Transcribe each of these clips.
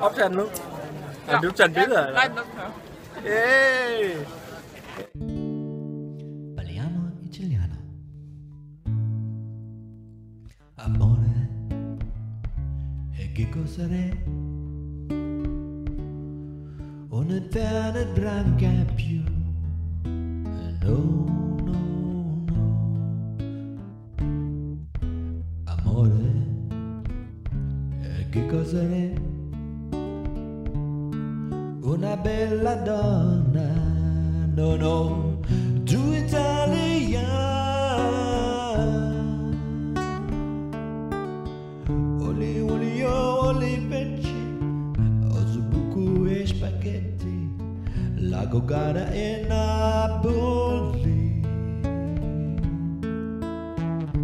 Optager den nu? Ja. Du tager en billede, eller? Nej, den her. Hey! Parliamo italiano. Amore, e che cos'è? Un'eterna branca più. No, no, no. Amore, e che cos'è? Una bella donna, no, no, tu italiana. Oli, oli, oli, pece, ozubuku e spaghetti, la gogara e Napoli.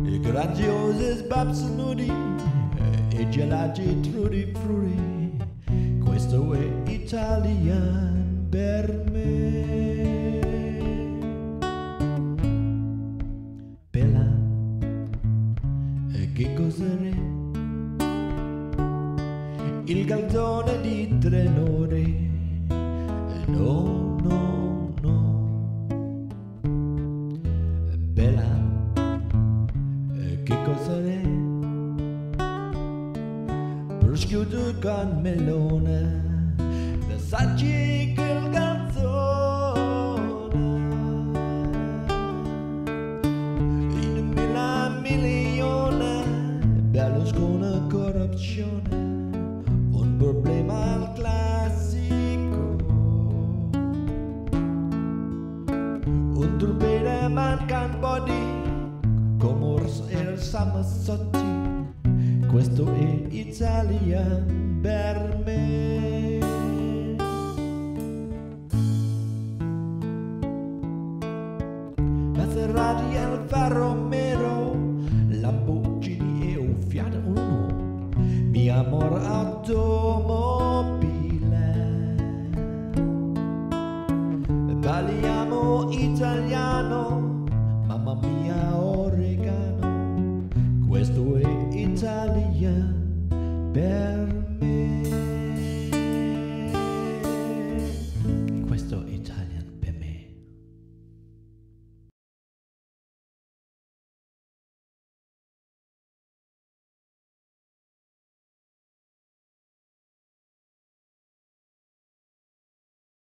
E grandiose sbabsonudi e gelati trudy frutti, è Italian per me. Bella, che cos'è? Il galzone di Trenore, no, no, no. Bella, che cos'è? prosciutto con melone, assaggi quel calzone. In mila milione, Berlusconi corruzione, un problema al classico. Un turbine manca un body, come il Samazzotti questo è Italian la Ferrari e l'Alfa Romero, Lamborghini e un Fiat Uno, mi amor automobile. Parliamo italiano, mamma mia oregano, questo è Italia per